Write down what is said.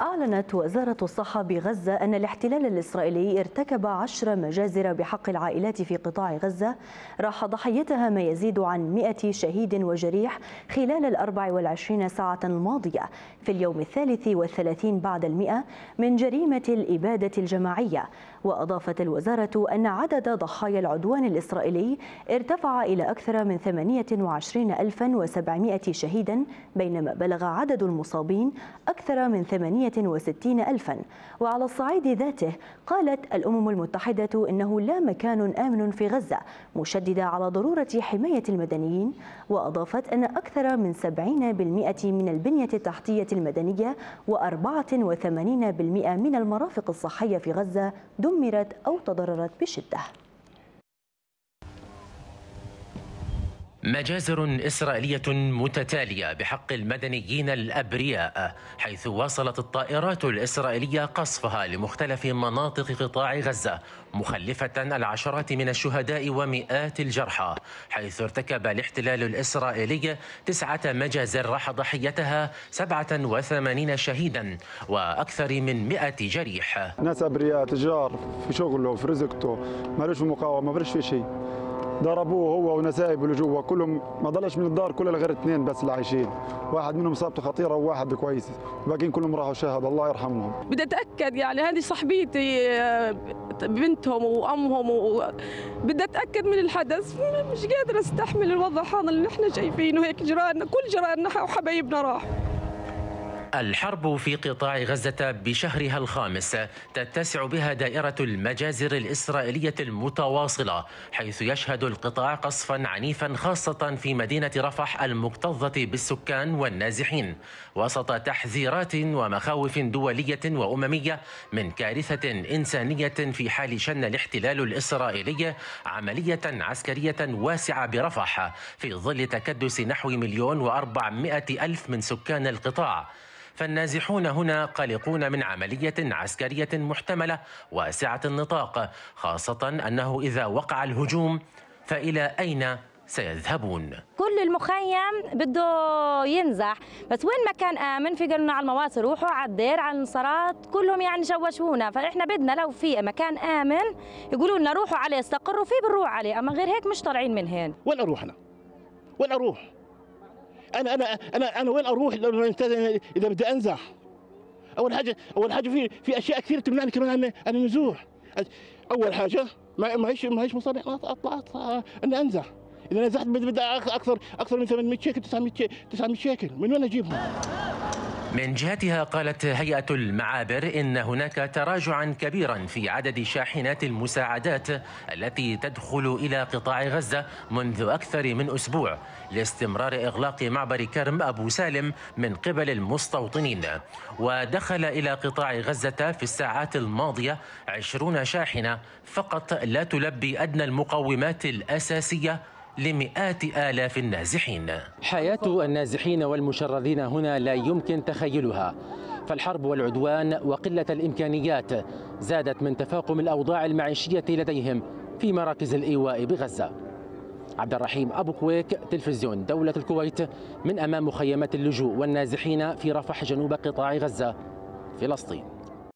أعلنت وزارة الصحة بغزة أن الاحتلال الإسرائيلي ارتكب عشر مجازر بحق العائلات في قطاع غزة. راح ضحيتها ما يزيد عن 100 شهيد وجريح خلال الأربع والعشرين ساعة الماضية في اليوم الثالث والثلاثين بعد المئة من جريمة الإبادة الجماعية. وأضافت الوزارة أن عدد ضحايا العدوان الإسرائيلي ارتفع إلى أكثر من 28700 شهيدا بينما بلغ عدد المصابين أكثر من 68 ألفا. وعلى الصعيد ذاته قالت الأمم المتحدة إنه لا مكان آمن في غزة مشددة على ضرورة حماية المدنيين وأضافت أن أكثر من 70% من البنية التحتية المدنية و84% من المرافق الصحية في غزة دمرت أو تضررت بشدة. مجازر إسرائيلية متتالية بحق المدنيين الأبرياء حيث واصلت الطائرات الإسرائيلية قصفها لمختلف مناطق قطاع غزة مخلفة العشرات من الشهداء ومئات الجرحى حيث ارتكب الاحتلال الإسرائيلي تسعة مجازر راح ضحيتها 87 شهيدا وأكثر من 100 جريح. ناس أبرياء تجار في شغله في رزقته ما في مقاومة ما في شيء. ضربوه هو ونسائب اللي جوا كلهم ما ضلش من الدار كلها غير اثنين بس اللي عايشين واحد منهم اصابته خطيرة وواحد كويس. الباقيين كلهم راحوا شهد الله يرحمهم. بدي أتأكد يعني هذه صاحبيتي بنتهم وأمهم و... بدي أتأكد من الحدث. مش قادرة أستحمل الوضع هذا اللي إحنا شايفينه هيك جيراننا كل جيراننا وحبايبنا راحوا. الحرب في قطاع غزة بشهرها الخامس تتسع بها دائرة المجازر الإسرائيلية المتواصلة حيث يشهد القطاع قصفا عنيفا خاصة في مدينة رفح المكتظة بالسكان والنازحين وسط تحذيرات ومخاوف دولية وأممية من كارثة إنسانية في حال شن الاحتلال الإسرائيلي عملية عسكرية واسعة برفح في ظل تكدس نحو مليون وأربعمائة ألف من سكان القطاع. فالنازحون هنا قلقون من عملية عسكرية محتملة واسعة النطاق خاصة أنه إذا وقع الهجوم فإلى أين سيذهبون؟ كل المخيم بده ينزح بس وين مكان آمن في قالوا على المواصل روحوا على الدير على النصرات كلهم يعني شوشونا. فإحنا بدنا لو في مكان آمن يقولوا لنا روحوا عليه استقروا فيه بنروح عليه. أما غير هيك مش طالعين من هين وين أروح أنا؟ وين أروح؟ أنا أنا أنا أنا وين أروح إذا بدي أنزح؟ أول حاجة أول حاجة في في أشياء كثير تمنعني كمان عن النزوح. أول حاجة ما هيش ما هيش مصاري. اطلع اطلع أنزح. إذا نزحت بدي أكثر أكثر من 800 شيكل 900 900 شيكل. من وين أجيبهم؟ من جهتها قالت هيئة المعابر إن هناك تراجعا كبيرا في عدد شاحنات المساعدات التي تدخل إلى قطاع غزة منذ أكثر من أسبوع لاستمرار إغلاق معبر كرم أبو سالم من قبل المستوطنين. ودخل إلى قطاع غزة في الساعات الماضية عشرون شاحنة فقط لا تلبي أدنى المقومات الأساسية لمئات آلاف النازحين. حياة النازحين والمشردين هنا لا يمكن تخيلها. فالحرب والعدوان وقلة الإمكانيات زادت من تفاقم الأوضاع المعيشية لديهم في مراكز الإيواء بغزة. عبد الرحيم أبو كويك تلفزيون دولة الكويت من أمام مخيمات اللجوء والنازحين في رفح جنوب قطاع غزة فلسطين.